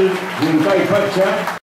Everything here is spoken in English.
Magic City, Fletcher,